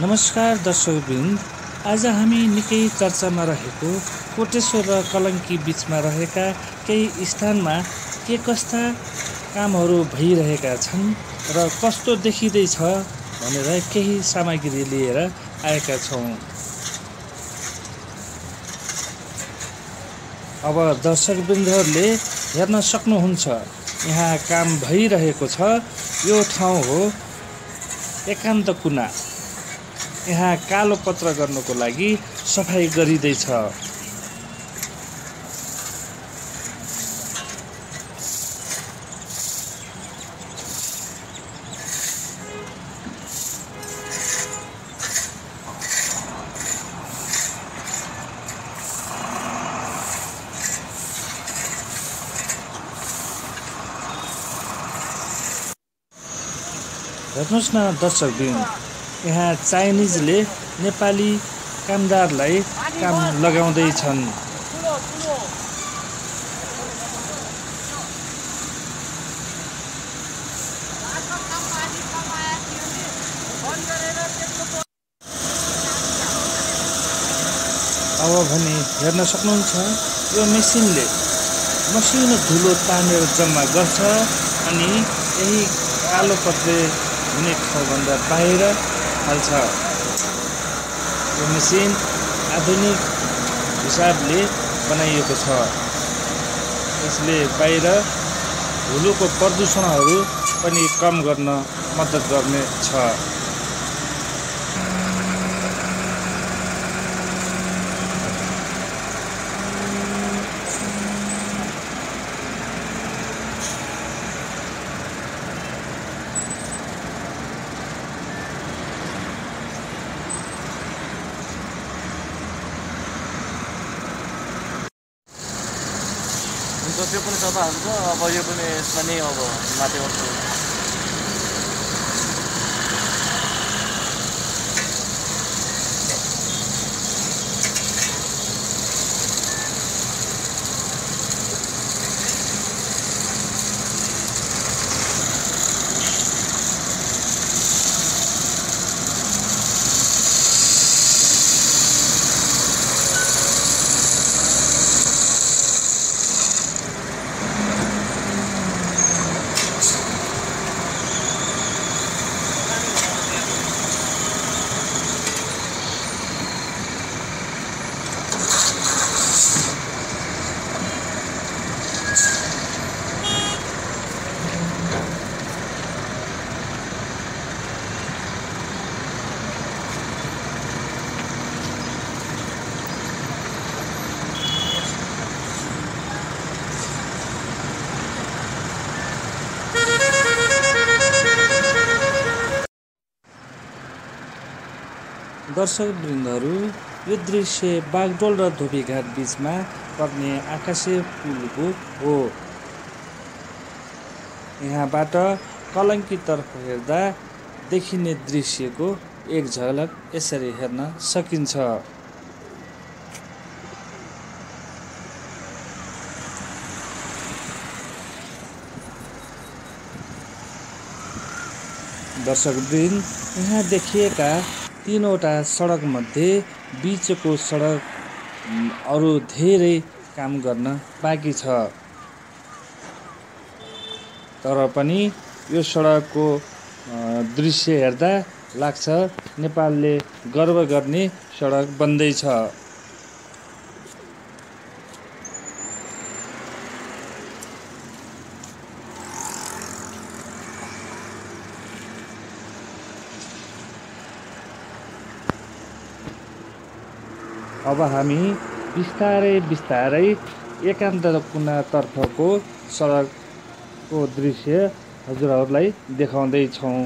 नमस्कार दर्शकवृन्द आज हामी निकै चर्चामा रहेको कोटेश्वर र कलङ्की बिचमा रहेका केही स्थानमा के कस्ता कामहरू भइरहेका छन् र कस्तो देखिँदैछ भनेर केही सामग्री लिएर आएका छौँ। अब दर्शकवृन्दहरूले हेर्न सक्नुहुन्छ यहाँ काम भइरहेको छ। यो ठाउँ हो एकान्त कुना यहाँ कालो पत्र गर्नुको लागि सफाइ गरिँदैछ। हेर्नुहोस् न दर्शकवृन्द यहाँ चाइनिजले नेपाली कामदारलाई काम लगाउँदैछन्। अब भने हेर्न सक्नुहुन्छ यो मेसिनले मसिनो धुलो तानेर जम्मा गर्छ अनि यही कालो पत्रे हुने ठाउँभन्दा बाहिर हाल्छ। यो मेसिन आधुनिक हिसाबले बनाइएको छ। यसले बाहिर धुलोको प्रदूषणहरू पनि कम गर्न मद्दत गर्नेछ त्यो पनि सफा हुन्छ अब यो पनि यसमा नै अब माथि दर्शकवृन्दहरू यो दृश्य बागडोल र धोबीघाट बिचमा पर्ने आकाशे पुलको हो। यहाँबाट कलङ्कीतर्फ हेर्दा देखिने दृश्यको एक झलक यसरी हेर्न सकिन्छ। दर्शकवृन्द यहाँ देखिएका तिनवटा सडकमध्ये बिचको सडक अरू धेरै काम गर्न बाँकी छ। तर पनि यो सडकको दृश्य हेर्दा लाग्छ नेपालले गर्व गर्ने सडक बन्दैछ। अब हामी बिस्तारै बिस्तारै एकान्त कुनातर्फको सडकको दृश्य हजुरहरूलाई देखाउँदैछौँ।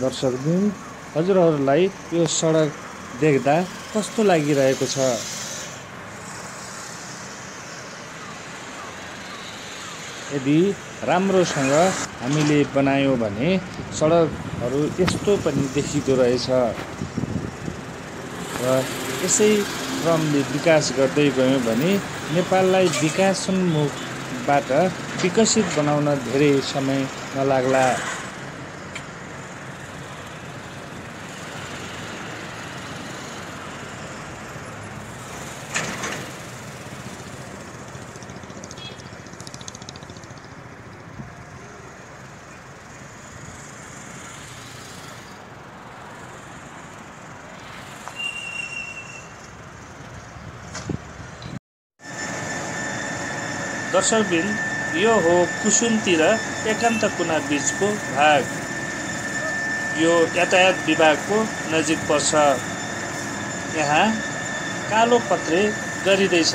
दर्शकबिन हजुरहरूलाई यो सडक देख्दा कस्तो लागिरहेको छ? ` यदि राम्रोसँग हामीले बनायौँ भने सडकहरू यस्तो पनि देखिँदो रहेछ र यसै क्रमले विकास गर्दै गयौँ भने नेपाललाई विकासोन्मुखबाट विकसित बनाउन धेरै समय नलाग्ला दर्शकबिन यो हो कुसुमती र एकान्त कुना बिचको भाग यो यातायात विभागको नजिक पर्छ यहाँ कालो पत्रे गरिँदैछ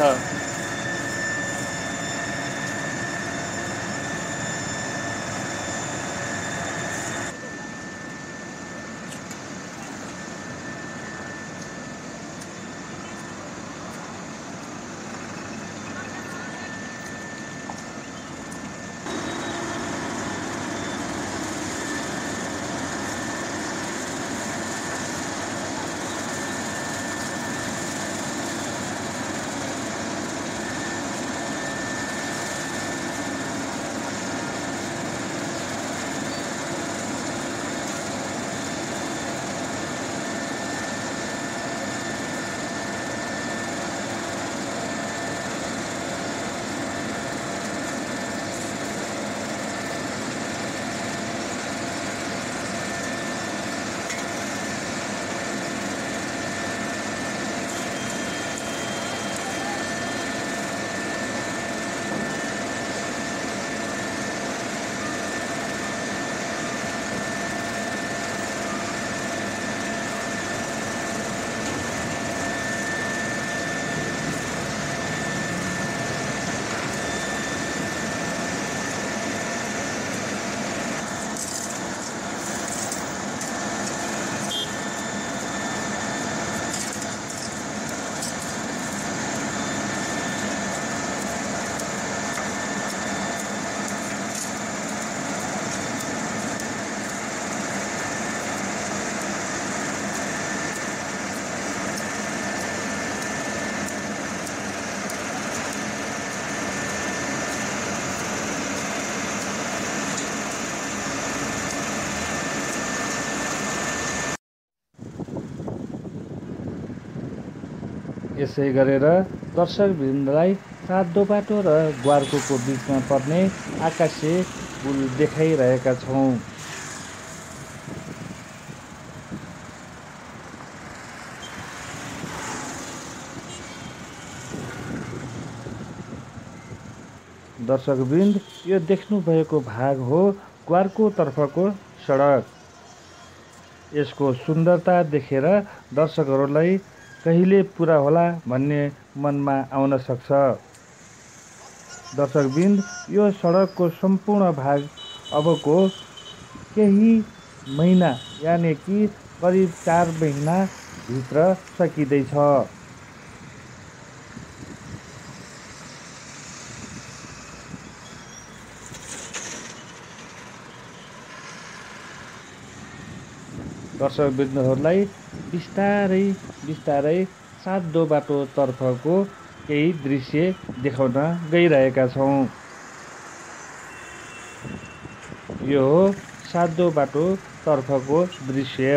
यसै गरेर दर्शकवृन्दलाई सातो बाटो र ग्वारकोटको बिचमा पर्ने आकाशे पुल देखाइरहेका छौँ। दर्शकवृन्द यो देख्नुभएको भाग हो ग्वारकोटतर्फको सडक। यसको सुन्दरता देखेर दर्शकहरूलाई कहिले पुरा होला भन्ने मनमा आउन सक्छ। दर्शकवृन्द यो सडकको सम्पूर्ण भाग अबको केही महिना यानि कि करिब चार महिनाभित्र सकिँदैछ। दर्शकवृन्दहरूलाई बिस्तारै बिस्तारै सातो बाटोतर्फको केही दृश्य देखाउन गइरहेका छौँ। यो हो सातो बाटोतर्फको दृश्य।